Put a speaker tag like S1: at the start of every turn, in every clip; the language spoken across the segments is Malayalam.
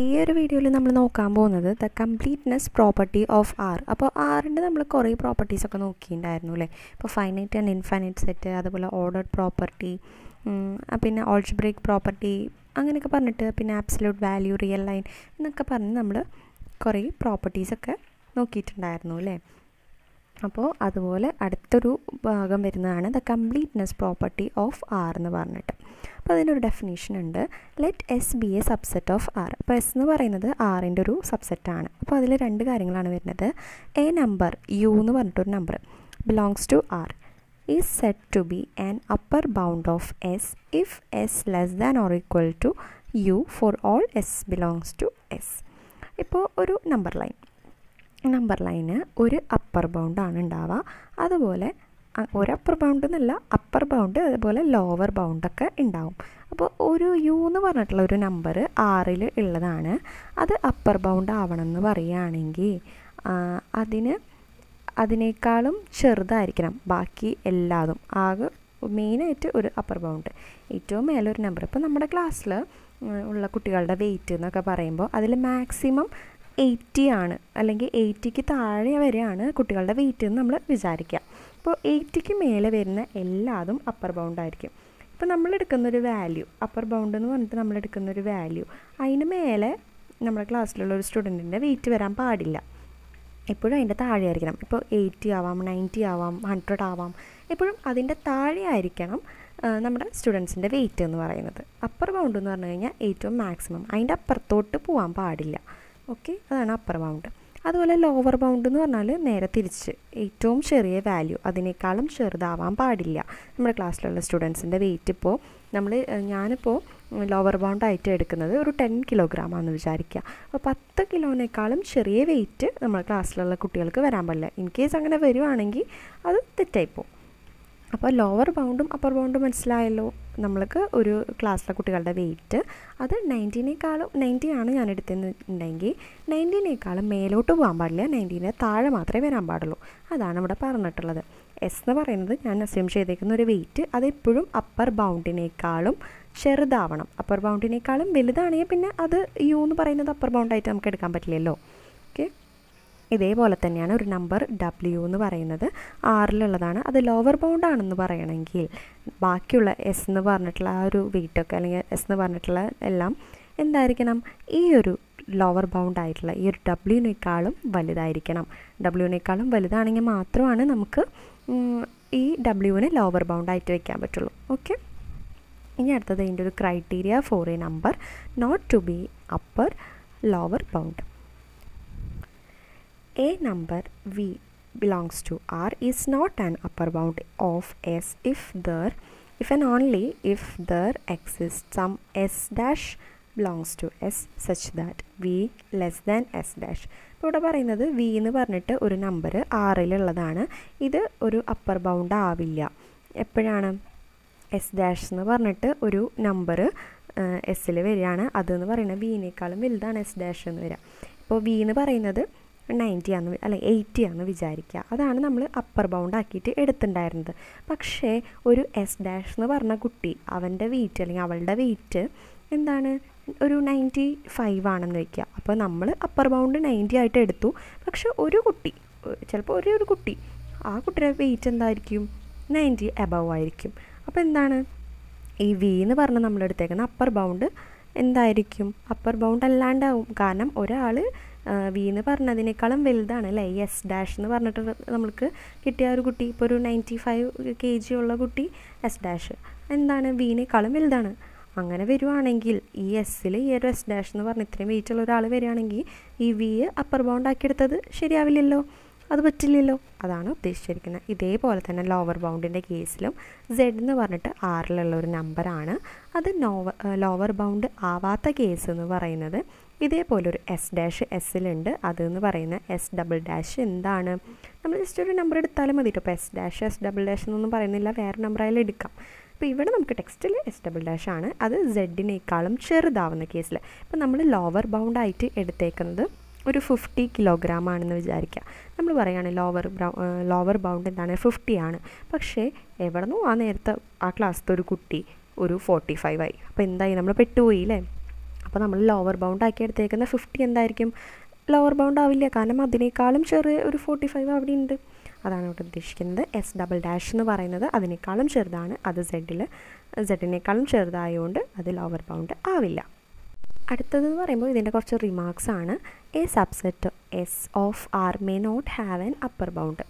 S1: ഈ ഒരു വീഡിയോയിൽ നമ്മൾ നോക്കാൻ പോകുന്നത് the completeness property of R അപ്പോൾ ആറിന്റെ നമ്മൾ കുറേ പ്രോപ്പർട്ടീസ് ഒക്കെ നോക്കിയിട്ടുണ്ടായിരുന്നു അല്ലേ? ഇപ്പോൾ ഫൈനൈറ്റ് ആൻഡ് ഇൻഫൈനൈറ്റ് സെറ്റ് അതുപോലെ ഓർഡർഡ് പ്രോപ്പർട്ടി പിന്നെ ഓൾജിബ്രേക്ക് പ്രോപ്പർട്ടി അങ്ങനെയൊക്കെ പറഞ്ഞിട്ട് പിന്നെ ആപ്സലൂട്ട് വാല്യൂ റിയൽ ലൈൻ എന്നൊക്കെ പറഞ്ഞ് നമ്മൾ കുറേ പ്രോപ്പർട്ടീസൊക്കെ നോക്കിയിട്ടുണ്ടായിരുന്നു അല്ലേ? അപ്പോൾ അതുപോലെ അടുത്തൊരു ഭാഗം വരുന്നതാണ് the completeness property of R എന്ന് പറഞ്ഞിട്ട്. അപ്പോൾ അതിനൊരു ഡെഫിനേഷൻ ഉണ്ട്. Let S be a subset of R അപ്പോൾ എസ് എന്ന് പറയുന്നത് ആറിന്റെ ഒരു സബ്സെറ്റാണ് അപ്പോൾ അതിൽ രണ്ട് കാര്യങ്ങളാണ് വരുന്നത്. എ നമ്പർ യു എന്ന് പറഞ്ഞിട്ടൊരു number belongs to R is said to be an upper bound of S if S less than or equal to U for all S belongs to S ഇപ്പോൾ ഒരു നമ്പർ ലൈൻ നമ്പർ ലൈന് ഒരു അപ്പർ ബൗണ്ടാണ് ഉണ്ടാവുക. അതുപോലെ ഒരു അപ്പർ ബൗണ്ട് എന്നല്ല അപ്പർ ബൗണ്ട് അതുപോലെ ലോവർ ബൗണ്ടൊക്കെ ഉണ്ടാവും. അപ്പോൾ ഒരു യു എന്ന് പറഞ്ഞിട്ടുള്ള ഒരു നമ്പർ ആറിൽ ഉള്ളതാണ്. അത് അപ്പർ ബൗണ്ട് ആവണം എന്ന് പറയുകയാണെങ്കിൽ അതിന് അതിനേക്കാളും ചെറുതായിരിക്കണം. ബാക്കി എല്ലാതും. ആകെ മെയിനായിട്ട് ഒരു അപ്പർ ബൗണ്ട് ഏറ്റവും മേലൊരു നമ്പർ ഇപ്പോൾ നമ്മുടെ ക്ലാസ്സിൽ ഉള്ള കുട്ടികളുടെ വെയിറ്റ് എന്നൊക്കെ പറയുമ്പോൾ അതിൽ മാക്സിമം എയ്റ്റി ആണ്. അല്ലെങ്കിൽ എയ്റ്റിക്ക് താഴെ വരെയാണ് കുട്ടികളുടെ വെയിറ്റ് എന്ന് നമ്മൾ വിചാരിക്കുക. അപ്പോൾ എയ്റ്റിക്ക് മേലെ വരുന്ന എല്ലാതും അപ്പർ ബൗണ്ട് ആയിരിക്കും. ഇപ്പോൾ നമ്മളെടുക്കുന്നൊരു വാല്യൂ അപ്പർ ബൗണ്ട് എന്ന് പറഞ്ഞിട്ട് നമ്മളെടുക്കുന്നൊരു വാല്യൂ അതിന് മേലെ നമ്മുടെ ക്ലാസ്സിലുള്ള ഒരു സ്റ്റുഡന്റിന്റെ വെയിറ്റ് വരാൻ പാടില്ല. എപ്പോഴും അതിന്റെ താഴെ ആയിരിക്കണം. ഇപ്പോൾ എയ്റ്റി ആവാം നയന്റി ആവാം ഹൺഡ്രഡ് ആവാം എപ്പോഴും അതിന്റെ താഴെ ആയിരിക്കണം നമ്മുടെ സ്റ്റുഡൻസിന്റെ വെയിറ്റ് എന്ന് പറയുന്നത്. അപ്പർ ബൗണ്ട് എന്ന് പറഞ്ഞു കഴിഞ്ഞാൽ ഏറ്റവും മാക്സിമം അതിന്റെ അപ്പുറത്തോട്ട് പോകാൻ പാടില്ല. ഓക്കെ അതാണ് അപ്പർ ബൗണ്ട് അതുപോലെ ലോവർ ബൗണ്ട് എന്ന് പറഞ്ഞാൽ നേരെ തിരിച്ച്. ഏറ്റവും ചെറിയ വാല്യൂ അതിനേക്കാളും ചെറുതാവാൻ പാടില്ല. നമ്മുടെ ക്ലാസ്സിലുള്ള സ്റ്റുഡൻസിന്റെ വെയിറ്റ് ഇപ്പോൾ നമ്മൾ ഞാനിപ്പോൾ ലോവർ ബൗണ്ട് ആയിട്ട് എടുക്കുന്നത് ഒരു ടെൻ കിലോഗ്രാം ആണെന്ന് വിചാരിക്കുക അപ്പോൾ പത്ത് കിലോനേക്കാളും ചെറിയ വെയിറ്റ് നമ്മുടെ ക്ലാസ്സിലുള്ള കുട്ടികൾക്ക് വരാൻ പാടില്ല. ഇൻ കേസ് അങ്ങനെ വരുവാണെങ്കിൽ അത് തെറ്റായിപ്പോവും. അപ്പോൾ ലോവർ ബൗണ്ടും അപ്പർ ബൗണ്ടും മനസ്സിലായല്ലോ. നമ്മൾക്ക് ഒരു ക്ലാസ്സിലെ കുട്ടികളുടെ വെയിറ്റ് അത് നയന്റീനേക്കാളും നയന്റി ആണ് ഞാൻ എടുത്തിട്ടുണ്ടെങ്കിൽ നയന്റീനേക്കാളും മേലോട്ട് പോകാൻ പാടില്ല. നയന്റീനെ താഴെ മാത്രമേ വരാൻ പാടുള്ളൂ. അതാണ് ഇവിടെ പറഞ്ഞിട്ടുള്ളത്. എസ് എന്ന് പറയുന്നത് ഞാൻ അസ്യൂം ചെയ്തേക്കുന്ന ഒരു വെയിറ്റ് അതെപ്പോഴും അപ്പർ ബൗണ്ടിനേക്കാളും ചെറുതാവണം. അപ്പർ ബൗണ്ടിനേക്കാളും വലുതാണെങ്കിൽ പിന്നെ അത് യു എന്ന് പറയുന്നത് അപ്പർ ബൗണ്ടായിട്ട് നമുക്ക് എടുക്കാൻ പറ്റില്ലല്ലോ. ഓക്കെ ഇതേപോലെ തന്നെയാണ് ഒരു നമ്പർ ഡബ്ല്യു എന്ന് പറയുന്നത്. ആറിലുള്ളതാണ്. അത് ലോവർ ബൗണ്ടാണെന്ന് പറയണമെങ്കിൽ ബാക്കിയുള്ള എസ് എന്ന് പറഞ്ഞിട്ടുള്ള ആ ഒരു വെയിറ്റൊക്കെ അല്ലെങ്കിൽ എസ് എന്ന് പറഞ്ഞിട്ടുള്ള എല്ലാം എന്തായിരിക്കണം? ഈ ഒരു ലോവർ ബൗണ്ട് ആയിട്ടുള്ള ഈ ഒരു ഡബ്ല്യുവിനേക്കാളും വലുതായിരിക്കണം. ഡബ്ല്യുവിനേക്കാളും വലുതാണെങ്കിൽ മാത്രമാണ് നമുക്ക് ഈ ഡബ്ല്യുവിനെ ലോവർ ബൗണ്ട് ആയിട്ട് വെക്കാൻ പറ്റുള്ളൂ. ഓക്കെ ഇനി അടുത്തത് ഇതിന്റെ ഒരു criteria for a number not to be upper lower bound a number V belongs to R is not an upper bound of S if there if and only if there exist some S dash belongs to S such that V less than S dash ഇപ്പോൾ ഇവിടെ പറയുന്നത് വി എന്ന് പറഞ്ഞിട്ട് ഒരു നമ്പർ ആറിലുള്ളതാണ് ഇത് ഒരു അപ്പർ ബൗണ്ട് ആവില്ല. എപ്പോഴാണ്? എസ് ഡാഷ് എന്ന് പറഞ്ഞിട്ട് ഒരു നമ്പർ എസ്സിൽ വരികയാണ്. അതെന്ന് പറയുന്നത് വിനേക്കാളും വലുതാണ് എസ് ഡാഷ് എന്ന് വരിക. ഇപ്പോൾ വി എന്ന് പറയുന്നത് നയന്റി ആണെന്ന് അല്ല എയ്റ്റി ആണെന്ന് വിചാരിക്കുക അതാണ് നമ്മൾ അപ്പർ ബൗണ്ട് ആക്കിയിട്ട് എടുത്തിട്ടുണ്ടായിരുന്നത് പക്ഷേ ഒരു എസ് ഡാഷ് എന്ന് പറഞ്ഞ കുട്ടി അവന്റെ വെയിറ്റ് അല്ലെങ്കിൽ അവളുടെ വെയിറ്റ് എന്താണ്? ഒരു നയന്റി ഫൈവ് ആണെന്ന് വയ്ക്കുക അപ്പോൾ നമ്മൾ അപ്പർ ബൗണ്ട് നയന്റി ആയിട്ട് എടുത്തു. പക്ഷേ ഒരു കുട്ടി ചിലപ്പോൾ ഒരേ ഒരു കുട്ടി ആ കുട്ടിയുടെ വെയിറ്റ് എന്തായിരിക്കും? നയന്റി എബവ് ആയിരിക്കും. അപ്പോൾ എന്താണ്? ഈ വി എന്ന് പറഞ്ഞ് നമ്മളെടുത്തേക്കുന്ന അപ്പർ ബൗണ്ട് എന്തായിരിക്കും? അപ്പർ ബൗണ്ട് അല്ലാണ്ടാവും. കാരണം ഒരാൾ വി എന്ന് പറഞ്ഞതിനേക്കാളും വലുതാണ് അല്ലേ എസ് ഡാഷ് എന്ന് പറഞ്ഞിട്ട് നമ്മൾക്ക് കിട്ടിയ ഒരു കുട്ടി ഇപ്പോൾ ഒരു നയന്റി ഫൈവ് കെ ജി ഉള്ള കുട്ടി എസ് ഡാഷ് എന്താണ്? വിനേക്കാളും വലുതാണ്. അങ്ങനെ വരുവാണെങ്കിൽ ഈ എസ്സിൽ ഈ ഒരു എസ് ഡാഷ് എന്ന് പറഞ്ഞ ഇത്രയും വെയിറ്റ് ഉള്ള ഒരാൾ വരികയാണെങ്കിൽ ഈ വി അപ്പർ ബൗണ്ട് ആക്കിയെടുത്തത് ശരിയാവില്ലല്ലോ? അത് പറ്റില്ലല്ലോ? അതാണ് ഉദ്ദേശിച്ചിരിക്കുന്നത്. ഇതേപോലെ തന്നെ ലോവർ ബൗണ്ടിന്റെ കേസിലും സെഡ് എന്ന് പറഞ്ഞിട്ട് ആറിലുള്ള ഒരു നമ്പറാണ് അത് നോവ ലോവർ ബൗണ്ട് ആവാത്ത കേസ് എന്ന് പറയുന്നത് ഇതേപോലെ ഒരു എസ് ഡാഷ് എസ്സിലുണ്ട് അതെന്ന് പറയുന്ന എസ് ഡബിൾ ഡാഷ് എന്താണ്? നമ്മൾ ജസ്റ്റ് ഒരു നമ്പർ എടുത്താലും മതി ഇപ്പോൾ S dash S double dash എന്നൊന്നും പറയുന്നില്ല. വേറെ നമ്പറായാലും എടുക്കാം. അപ്പോൾ ഇവിടെ നമുക്ക് ടെക്സ്റ്റിൽ എസ് ഡബിൾ ഡാഷ് ആണ്. അത് സെഡിനേക്കാളും ചെറുതാവുന്ന കേസിൽ ഇപ്പോൾ നമ്മൾ ലോവർ ബൗണ്ട് ആയിട്ട് എടുത്തേക്കുന്നത് ഒരു ഫിഫ്റ്റി കിലോഗ്രാം ആണെന്ന് വിചാരിക്കുക നമ്മൾ പറയുകയാണ് ലോവർ ലോവർ ബൗണ്ട് എന്താണ്? ഫിഫ്റ്റി ആണ്. പക്ഷേ എവിടെ നിന്നും ആ നേരത്തെ ആ ക്ലാസ്സിലത്തെ ഒരു കുട്ടി ഒരു ഫോർട്ടി ഫൈവ് ആയി. അപ്പോൾ എന്തായി? നമ്മൾ പെട്ടുപോയി അല്ലേ അപ്പോൾ നമ്മൾ ലോവർ ബൗണ്ട് ആക്കി എടുത്തേക്കുന്ന ഫിഫ്റ്റി എന്തായിരിക്കും? ലോവർ ബൗണ്ട് ആവില്ല. കാരണം അതിനേക്കാളും ചെറിയ ഒരു ഫോർട്ടി ഫൈവ് അവിടെ ഉണ്ട്. അതാണ് ഇവിടെ ഉദ്ദേശിക്കുന്നത്. എസ് ഡബിൾ ഡാഷ് എന്ന് പറയുന്നത് അതിനേക്കാളും ചെറുതാണ്. അത് സെഡിൽ സെഡിനേക്കാളും ചെറുതായതുകൊണ്ട് അത് ലോവർ ബൗണ്ട് ആവില്ല. അടുത്തതെന്ന് പറയുമ്പോൾ ഇതിന്റെ കുറച്ച് റിമാർക്സ് ആണ്. A subset S of R may not have an upper bound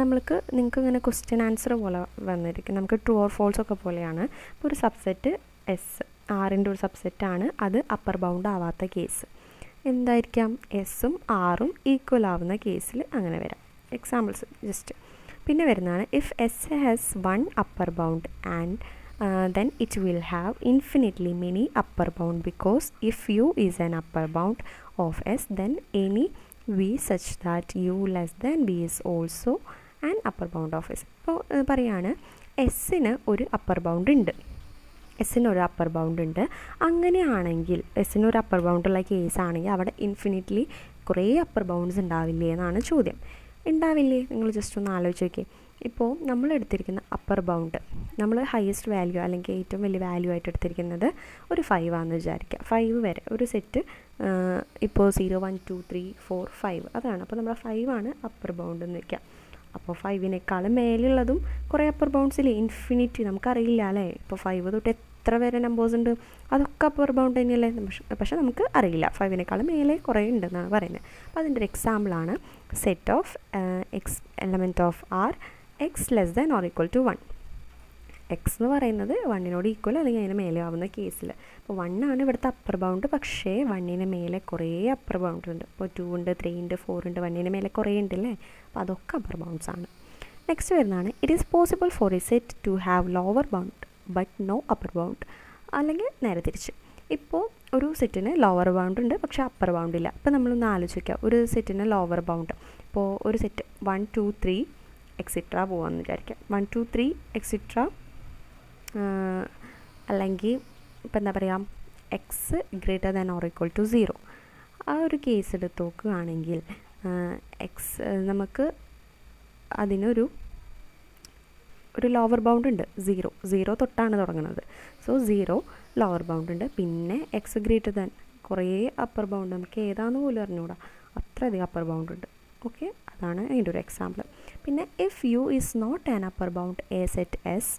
S1: നമ്മൾക്ക് നിങ്ങൾക്ക് ഇങ്ങനെ ക്വസ്റ്റ്യൻ ആൻസർ പോലെ വന്നിരിക്കും. നമുക്ക് ട്രൂ ഓർ ഫോൾസ് ഒക്കെ പോലെയാണ്. ഇപ്പോൾ ഒരു സബ്സെറ്റ് എസ് ആറിന്റെ ഒരു സബ്സെറ്റാണ്. അത് അപ്പർ ബൗണ്ട് ആവാത്ത കേസ് എന്തായിരിക്കാം? എസ്സും ആറും ഈക്വൽ ആവുന്ന കേസിൽ അങ്ങനെ വരാം. എക്സാമ്പിൾസ് ജസ്റ്റ് പിന്നെ വരുന്നതാണ് if S has one upper bound and then it will have infinitely many upper bound because if u is an upper bound of s then any v such that u less than v is also an upper bound of s. ഇപ്പോൾ പറയാണ് എസ്സിന് ഒരു അപ്പർ ബൗണ്ട് ഉണ്ട്. എസ്സിന് ഒരു അപ്പർ ബൗണ്ട് ഉണ്ട്. അങ്ങനെയാണെങ്കിൽ എസിന് ഒരു അപ്പർ ബൗണ്ടുള്ള കേസാണെങ്കിൽ അവിടെ ഇൻഫിനിറ്റ്ലി കുറേ അപ്പർ ബൗണ്ട്സ് ഉണ്ടാവില്ലേ എന്നാണ് ചോദ്യം. ഉണ്ടാവില്ലേ? നിങ്ങൾ ജസ്റ്റ് ഒന്ന് ആലോചിച്ച് നോക്കിയേ. ഇപ്പോൾ നമ്മൾ എടുത്തിരിക്കുന്ന അപ്പർ ബൗണ്ട് നമ്മൾ ഹയസ്റ്റ് വാല്യൂ അല്ലെങ്കിൽ ഏറ്റവും വലിയ വാല്യൂ ആയിട്ട് എടുത്തിരിക്കുന്നത് ഒരു ഫൈവ് ആണെന്ന് വിചാരിക്കുക. ഫൈവ് വരെ ഒരു സെറ്റ് ഇപ്പോൾ zero one two three four five അതാണ്. അപ്പോൾ നമ്മൾ ഫൈവ് ആണ് അപ്പർ ബൗണ്ട് എന്ന് വയ്ക്കുക അപ്പോൾ ഫൈവിനേക്കാളും മേലുള്ളതും കുറേ അപ്പർ ബൗണ്ട്സ് ഇല്ലേ? ഇൻഫിനിറ്റി നമുക്കറിയില്ല അല്ലേ? ഇപ്പോൾ ഫൈവ് തൊട്ട് എത്ര വരെ നമ്പേഴ്സ് ഉണ്ട്? അതൊക്കെ അപ്പർ ബൗണ്ട് തന്നെയല്ലേ? പക്ഷേ നമുക്ക് അറിയില്ല. ഫൈവിനേക്കാളും മേലെ കുറേ ഉണ്ടെന്നാണ് പറയുന്നത് അപ്പോൾ അതിന്റെ ഒരു എക്സാമ്പിളാണ് set of X element of R X less than or equal to one X എന്ന് പറയുന്നത് വണ്ണിനോട് ഈക്വൽ അല്ലെങ്കിൽ അതിന് മേലെ ആവുന്ന കേസിൽ അപ്പോൾ വണ്ണാണ് ഇവിടുത്തെ അപ്പർ ബൗണ്ട് പക്ഷേ വണ്ണിന് മേലെ കുറേ അപ്പർ ബൗണ്ട് ഉണ്ട്. ഇപ്പോൾ ടു ഉണ്ട് ത്രീ ഉണ്ട് ഫോർ ഉണ്ട് വണ്ണിന് മേലെ കുറേ ഉണ്ട് അല്ലേ? അപ്പോൾ അതൊക്കെ അപ്പർ ബൗണ്ട്സ് ആണ്. നെക്സ്റ്റ് വരുന്നതാണ് it is possible for a set to have lower bound but no upper bound അല്ലെങ്കിൽ നേരെ തിരിച്ച്. ഇപ്പോൾ ഒരു സെറ്റിന് ലോവർ ബൗണ്ട് ഉണ്ട് പക്ഷേ അപ്പർ ബൗണ്ട് ഇല്ല. അപ്പോൾ നമ്മളൊന്ന് ആലോചിക്കുക ഒരു സെറ്റിന് ലോവർ ബൗണ്ട് ഇപ്പോൾ ഒരു set one two three extra പോകാമെന്ന് വിചാരിക്കാം. വൺ ടു ത്രീ എക്സിട്ര അല്ലെങ്കിൽ ഇപ്പം എന്താ പറയുക X greater than or equal to zero ആ ഒരു കേസ് എടുത്ത് നോക്കുകയാണെങ്കിൽ എക്സ് നമുക്ക് അതിനൊരു ഒരു ലോവർ ബൗണ്ട് ഉണ്ട്. സീറോ സീറോ തൊട്ടാണ് തുടങ്ങുന്നത്. സോ സീറോ ലോവർ ബൗണ്ട് ഉണ്ട്. പിന്നെ എക്സ് ഗ്രേറ്റർ ദാൻ കുറേ അപ്പർ ബൗണ്ട് നമുക്ക് ഏതാണെന്ന് പോലും അറിഞ്ഞുകൂടാ അത്രയധികം അപ്പർ ബൗണ്ട് ഉണ്ട്. ഓക്കെ അതാണ് അതിന്റെ ഒരു എക്സാമ്പിൾ പിന്നെ if U is not an upper bound a set S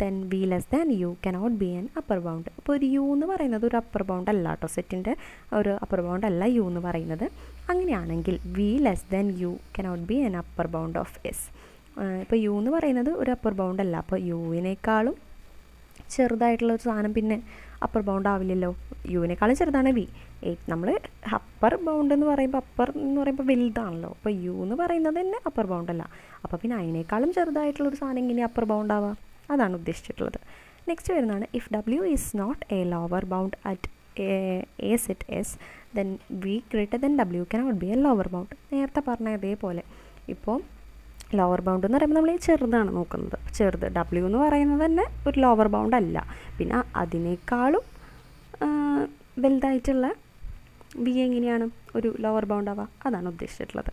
S1: then V less than U cannot be an upper bound അപ്പോൾ ഒരു യു എന്ന് പറയുന്നത് ഒരു അപ്പർ ബൗണ്ട് അല്ല കേട്ടോ സെറ്റിന്റെ ഒരു അപ്പർ ബൗണ്ട് അല്ല യു എന്ന് പറയുന്നത്. അങ്ങനെയാണെങ്കിൽ V less than U cannot be an upper bound of S ഇപ്പോൾ യു എന്ന് പറയുന്നത് ഒരു അപ്പർ ബൗണ്ട് അല്ല. അപ്പോൾ യുവിനേക്കാളും ചെറുതായിട്ടുള്ള ഒരു സാധനം പിന്നെ അപ്പർ ബൗണ്ട് ആവില്ലല്ലോ. യുവിനേക്കാളും ചെറുതാണ് വി നമ്മൾ അപ്പർ ബൗണ്ട് എന്ന് പറയുമ്പോൾ അപ്പർ എന്ന് പറയുമ്പോൾ വലുതാണല്ലോ. അപ്പോൾ യു എന്ന് പറയുന്നത് തന്നെ അപ്പർ ബൗണ്ട് അല്ല. അപ്പോൾ പിന്നെ അതിനേക്കാളും ചെറുതായിട്ടുള്ള ഒരു സാധനം ഇങ്ങനെ അപ്പർ ബൗണ്ട് ആവാം അതാണ് ഉദ്ദേശിച്ചിട്ടുള്ളത്. നെക്സ്റ്റ് വരുന്നതാണ് if W is not a lower bound at a set S then V greater then W cannot be a lower bound നേരത്തെ പറഞ്ഞ അതേപോലെ ഇപ്പോൾ ലോവർ ബൗണ്ട് എന്ന് പറയുമ്പോൾ നമ്മൾ ഈ ചെറുതാണ് നോക്കുന്നത്. ചെറുത്. ഡബ്ല്യു എന്ന് പറയുന്നത് തന്നെ ഒരു ലോവർ ബൗണ്ട് അല്ല. പിന്നെ അതിനേക്കാളും വലുതായിട്ടുള്ള വി എങ്ങനെയാണ്? ഒരു ലോവർ ബൗണ്ട് ആവുക അതാണ് ഉദ്ദേശിച്ചിട്ടുള്ളത്.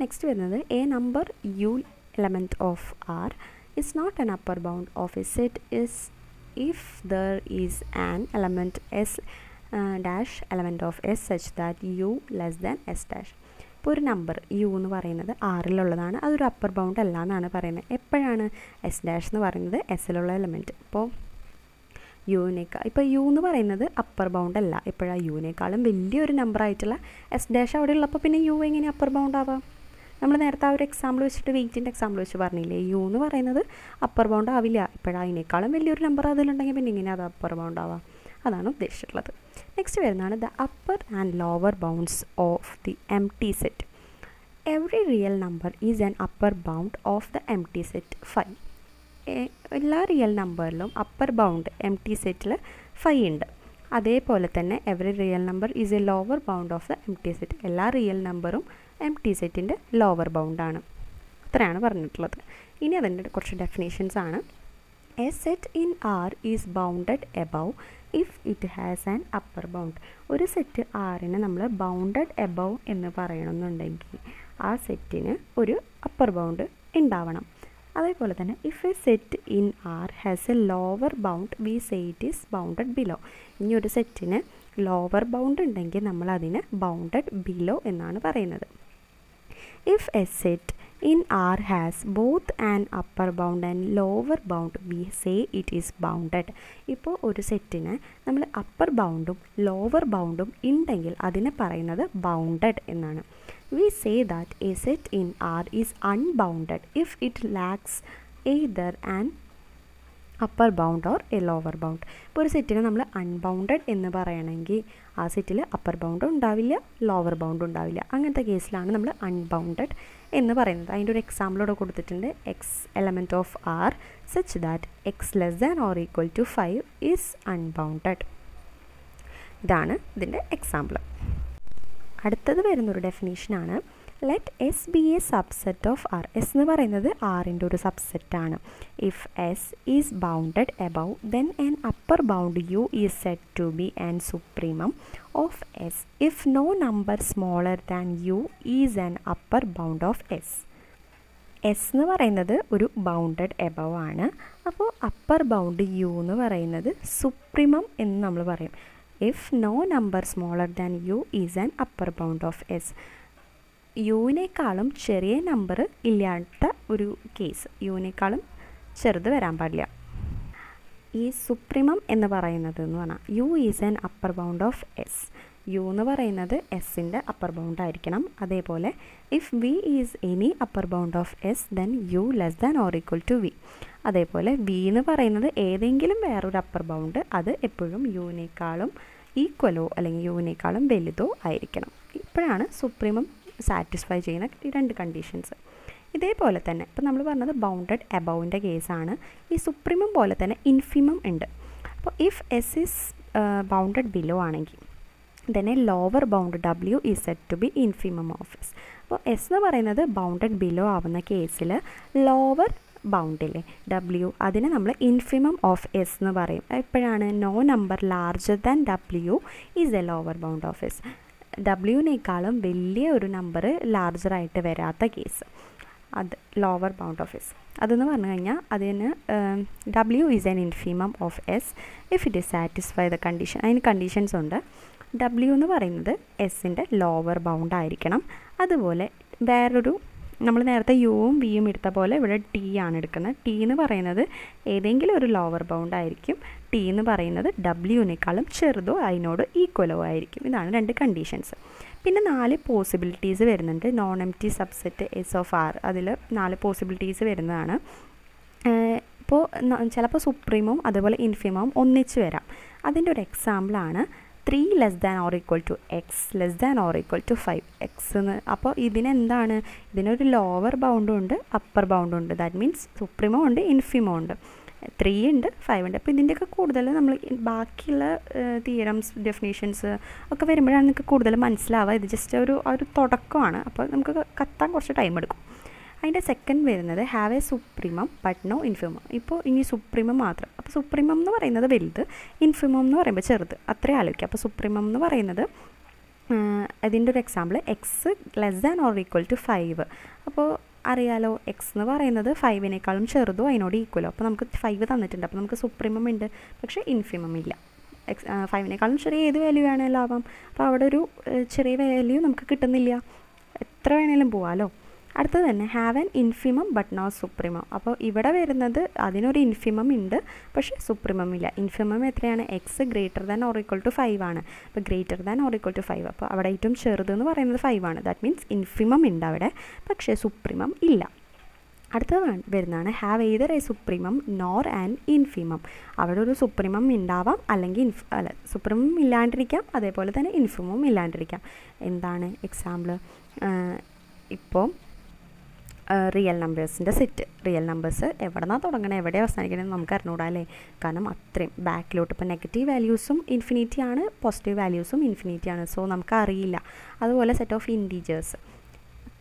S1: നെക്സ്റ്റ് വരുന്നത് a number U element of R is not an upper bound of a set is if there is an element s uh, dash element of s such that u less than s dash. ഇപ്പോൾ ഒരു നമ്പർ യു എന്ന് പറയുന്നത് ആറിലുള്ളതാണ് അതൊരു അപ്പർ ബൗണ്ട് അല്ല എന്നാണ് പറയുന്നത്. എപ്പോഴാണ് എസ് ഡാഷ് എന്ന് പറയുന്നത്? എസിലുള്ള എലമെന്റ് ഇപ്പോൾ യുവിനേക്കാൾ ഇപ്പോൾ യു എന്ന് പറയുന്നത് അപ്പർ ബൗണ്ട് അല്ല. എപ്പോഴാണ് യുവിനേക്കാളും വലിയൊരു നമ്പർ ആയിട്ടുള്ള എസ് ഡാഷ് അവിടെ ഉള്ളപ്പോൾ പിന്നെ യു എങ്ങനെ അപ്പർ ബൗണ്ട് നമ്മൾ നേരത്തെ ആ ഒരു എക്സാമ്പിൾ വെച്ചിട്ട് വെയിറ്റിന്റെ എക്സാമ്പിൾ വെച്ച് പറഞ്ഞില്ലേ? യു എന്ന് പറയുന്നത് അപ്പർ ബൗണ്ട് ആവില്ല. ഇപ്പോഴാണ് അതിനേക്കാളും വലിയൊരു നമ്പർ അതിലുണ്ടെങ്കിൽ പിന്നെ ഇങ്ങനെ അത് അപ്പർ ബൗണ്ട് ആവാം? അതാണ് ഉദ്ദേശിച്ചിട്ടുള്ളത്. നെക്സ്റ്റ് വരുന്നതാണ് the upper and lower bounds of the empty set every real number is an upper bound of the empty set five എല്ലാ റിയൽ നമ്പറിലും അപ്പർ ബൗണ്ട് എം ടി സെറ്റിൽ ഫൈവ് ഉണ്ട്. അതേപോലെ തന്നെ every real number is a lower bound of the empty set എല്ലാ റിയൽ നമ്പറും എം ടി സെറ്റിന്റെ ലോവർ ബൗണ്ടാണ് അത്രയാണ് പറഞ്ഞിട്ടുള്ളത്. ഇനി അതിന്റെ കുറച്ച് ഡെഫിനേഷൻസ് ആണ്. A set in R is bounded above if it has an upper bound ഒരു സെറ്റ് ആറിനെ നമ്മൾ ബൗണ്ടഡ് എബവ് എന്ന് പറയണമെന്നുണ്ടെങ്കിൽ ആ സെറ്റിന് ഒരു അപ്പർ ബൗണ്ട് ഉണ്ടാവണം. അതേപോലെ തന്നെ if a set in R has a lower bound we say is bounded below ഇനി ഒരു സെറ്റിന് ലോവർ ബൗണ്ട് ഉണ്ടെങ്കിൽ നമ്മൾ അതിന് ബൗണ്ടഡ് ബിലോ എന്നാണ് പറയുന്നത്. If a set in R has both and upper bound and lower bound we say it is bounded ഇപ്പോൾ ഒരു സെറ്റിന് നമ്മൾ അപ്പർ ബൗണ്ടും ലോവർ ബൗണ്ടും ഉണ്ടെങ്കിൽ അതിനെ പറയുന്നത് ബൗണ്ടഡ് എന്നാണ്. We say that a set in R is unbounded if it lacks either and upper bound or a lower bound ഇപ്പോൾ ഒരു സെറ്റിനെ നമ്മൾ അൺബൗണ്ടഡ് എന്ന് പറയണമെങ്കിൽ ആ സെറ്റിൽ അപ്പർ ബൗണ്ട് ഉണ്ടാവില്ല ലോവർ ബൗണ്ട് ഉണ്ടാവില്ല. അങ്ങനത്തെ കേസിലാണ് നമ്മൾ അൺബൗണ്ടഡ് എന്ന് പറയുന്നത്. അതിന്റെ ഒരു എക്സാമ്പിളോടെ കൊടുത്തിട്ടുണ്ട്. X element of R such that X less than or equal to five is unbounded ഇതാണ് ഇതിന്റെ എക്സാമ്പിൾ അടുത്തത് വരുന്നൊരു ഡെഫിനേഷനാണ് let S be a subset of R S എന്ന് പറയുന്നത് ആറിന്റെ ഒരു സബ്സെറ്റാണ് if S is bounded above then an upper bound U is set to be an supremum of S if no number smaller than U is an upper bound of S S എന്ന് പറയുന്നത് ഒരു ബൗണ്ടഡ് എബവ് ആണ്. അപ്പോൾ അപ്പർ ബൗണ്ട് യു എന്ന് പറയുന്നത് സുപ്രീമം എന്ന് നമ്മൾ പറയും. If no number smaller than U is an upper bound of S യുവിനേക്കാളും ചെറിയ നമ്പർ ഇല്ലാത്ത ഒരു കേസ് യുവിനേക്കാളും ചെറുത് വരാൻ പാടില്ല. ഈ സുപ്രീമം എന്ന് പറയുന്നത് എന്ന് പറഞ്ഞാൽ U is an upper bound of S U എന്ന് പറയുന്നത് എസിന്റെ അപ്പർ ബൗണ്ട് ആയിരിക്കണം. അതേപോലെ if V is any upper bound of S then U less than or equal to V അതേപോലെ വി എന്ന് പറയുന്നത് ഏതെങ്കിലും വേറൊരു അപ്പർ ബൗണ്ട് അത് എപ്പോഴും യുവിനേക്കാളും ഈക്വലോ അല്ലെങ്കിൽ യുവിനേക്കാളും വലുതോ ആയിരിക്കണം. ഇപ്പോഴാണ് സുപ്രീമം സാറ്റിസ്ഫൈ ചെയ്യുന്ന ഈ രണ്ട് കണ്ടീഷൻസ് ഇതേപോലെ തന്നെ ഇപ്പം നമ്മൾ പറഞ്ഞത് ബൗണ്ടഡ് എബൗവിന്റെ കേസാണ് ഈ സുപ്രീമും പോലെ തന്നെ ഇൻഫിമും ഉണ്ട്. അപ്പോൾ if S is bounded below ആണെങ്കിൽ then a lower bound W is set to be infimum of S അപ്പോൾ എസ് എന്ന് പറയുന്നത് ബൗണ്ടഡ് ബിലോ ആവുന്ന കേസിൽ ലോവർ ബൗണ്ടില്ലേ ഡബ്ല്യു അതിനെ നമ്മൾ ഇൻഫിമം ഓഫ് എസ് എന്ന് പറയും. എപ്പോഴാണ്? No number larger than W is a lower bound of S ഡബ്ല്യുവിനേക്കാളും വലിയ ഒരു നമ്പർ ലാർജറായിട്ട് വരാത്ത കേസ് അത് ലോവർ ബൗണ്ട് ഓഫ് എസ് അതെന്ന് പറഞ്ഞു കഴിഞ്ഞാൽ അതിന് W is an infimum of S if it is satisfy the condition അതിന് കണ്ടീഷൻസ് ഉണ്ട്. ഡബ്ല്യു എന്ന് പറയുന്നത് എസിന്റെ ലോവർ ബൗണ്ട് ആയിരിക്കണം. അതുപോലെ വേറൊരു നമ്മൾ നേരത്തെ യുവും ബിയും എടുത്ത പോലെ ഇവിടെ ടി ആണ് എടുക്കുന്നത്. ടി എന്ന് പറയുന്നത് ഏതെങ്കിലും ഒരു ലോവർ ബൗണ്ട് ആയിരിക്കും. ടി എന്ന് പറയുന്നത് ഡബ്ല്യുവിനേക്കാളും ചെറുതോ അതിനോട് ഈക്വലോ ആയിരിക്കും. ഇതാണ് രണ്ട് കണ്ടീഷൻസ് പിന്നെ നാല് പോസിബിലിറ്റീസ് വരുന്നുണ്ട്. Non empty subset S of R അതിൽ നാല് പോസിബിലിറ്റീസ് വരുന്നതാണ് ഇപ്പോൾ ചിലപ്പോൾ സുപ്രീമും അതുപോലെ ഇൻഫിമവും ഒന്നിച്ച് വരാം. അതിന്റെ ഒരു എക്സാമ്പിളാണ് three less than or equal to X less than or equal to five X എന്ന് അപ്പോൾ ഇതിനെന്താണ്? ഇതിനൊരു ലോവർ ബൗണ്ടും ഉണ്ട് അപ്പർ ബൗണ്ടും ഉണ്ട്. ദാറ്റ് മീൻസ് സുപ്രീമോ ഉണ്ട് ഇൻഫിമോ ഉണ്ട്. ത്രീ ഉണ്ട് ഫൈവ് ഉണ്ട്. അപ്പോൾ ഇതിന്റെയൊക്കെ കൂടുതൽ നമ്മൾ ബാക്കിയുള്ള തിയറംസ് ഡെഫിനേഷൻസ് ഒക്കെ വരുമ്പോഴാണ് നിങ്ങൾക്ക് കൂടുതൽ മനസ്സിലാവുക. ഇത് ജസ്റ്റ് ഒരു ഒരു തുടക്കമാണ്. അപ്പോൾ നമുക്ക് കത്താൻ കുറച്ച് ടൈം എടുക്കും. അതിന്റെ സെക്കൻഡ് വരുന്നത് have a supremum but no infimum ഇപ്പോൾ ഇനി സുപ്രീമം മാത്രം. അപ്പോൾ സുപ്രീമം എന്ന് പറയുന്നത് വലുത് ഇൻഫിമം എന്ന് പറയുമ്പോൾ ചെറുത്. അത്രയും ആലോചിക്കുക. അപ്പോൾ സുപ്രീമം എന്ന് പറയുന്നത് അതിന്റെ ഒരു example X less than or equal to five അപ്പോൾ അറിയാലോ എക്സ് എന്ന് പറയുന്നത് ഫൈവിനേക്കാളും ചെറുതോ അതിനോട് ഈക്വലോ അപ്പോൾ നമുക്ക് ഫൈവ് തന്നിട്ടുണ്ട്. അപ്പോൾ നമുക്ക് സുപ്രീമം ഉണ്ട്. പക്ഷേ ഇൻഫിമം ഇല്ല. എക്സ് ഫൈവിനേക്കാളും ചെറിയ ഏത് വാല്യൂ വേണമല്ലോ ആവാം. അപ്പോൾ അവിടെ ഒരു ചെറിയ വാല്യൂ നമുക്ക് കിട്ടുന്നില്ല. എത്ര വേണേലും പോവാമല്ലോ അടുത്തത് തന്നെ have an infimum but not supremum അപ്പോൾ ഇവിടെ വരുന്നത് അതിനൊരു ഇൻഫിമം ഉണ്ട് പക്ഷേ സുപ്രീമം ഇല്ല. ഇൻഫിമം എത്രയാണ്? X greater than or two five ആണ്. അപ്പോൾ greater than or equal to five അപ്പോൾ അവിടെ ഏറ്റവും ചെറുതെന്ന് പറയുന്നത് ഫൈവ് ആണ്. ദാറ്റ് മീൻസ് ഇൻഫിമം ഉണ്ട് അവിടെ പക്ഷേ സുപ്രീമം ഇല്ല. അടുത്തത് വരുന്നതാണ്. Have either a supremum nor and infimum അവിടെ ഒരു സുപ്രീമം ഉണ്ടാവാം അല്ലെങ്കിൽ ഇൻഫ് അല്ല സുപ്രീമം ഇല്ലാണ്ടിരിക്കാം അതേപോലെ തന്നെ ഇൻഫിമം ഇല്ലാണ്ടിരിക്കാം. എന്താണ് എക്സാമ്പിൾ ഇപ്പോൾ റിയൽ നമ്പേഴ്സിന്റെ സെറ്റ് റിയൽ നമ്പേഴ്സ് എവിടെ നിന്നാണ് തുടങ്ങണത് എവിടെ അവസാനിക്കണമെന്ന് നമുക്ക് അറിഞ്ഞൂടാ അല്ലേ? കാരണം അത്രയും ബാക്കിലോട്ട് ഇപ്പോൾ നെഗറ്റീവ് വാല്യൂസും ഇൻഫിനിറ്റി ആണ് പോസിറ്റീവ് വാല്യൂസും ഇൻഫിനിറ്റി ആണ്. സോ നമുക്ക് അറിയില്ല അതുപോലെ സെറ്റ് ഓഫ് ഇന്റീജേഴ്സ്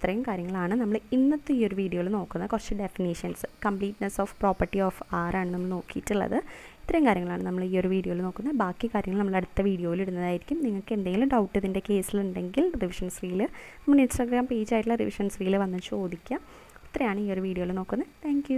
S1: ഇത്രയും കാര്യങ്ങളാണ് നമ്മൾ ഇന്നത്തെ ഈ ഒരു വീഡിയോയിൽ നോക്കുന്നത്. കുറച്ച് definitions completeness of property of ആറാണ് നമ്മൾ നോക്കിയിട്ടുള്ളത്. ഇത്രയും കാര്യങ്ങളാണ് നമ്മൾ ഈ ഒരു വീഡിയോയിൽ നോക്കുന്നത്. ബാക്കി കാര്യങ്ങൾ നമ്മൾ അടുത്ത വീഡിയോയിൽ ഇടുന്നതായിരിക്കും. നിങ്ങൾക്ക് എന്തെങ്കിലും ഡൗട്ട് ഇതിന്റെ കേസിലുണ്ടെങ്കിൽ റിവിഷൻ ശ്രീയിൽ നമ്മുടെ ഇൻസ്റ്റാഗ്രാം പേജ് ആയിട്ടുള്ള റിവിഷൻ ശ്രീയിൽ വന്ന് ചോദിക്കാം. ഇത്രയാണ് ഈ ഒരു വീഡിയോയിൽ നോക്കുന്നത്. താങ്ക്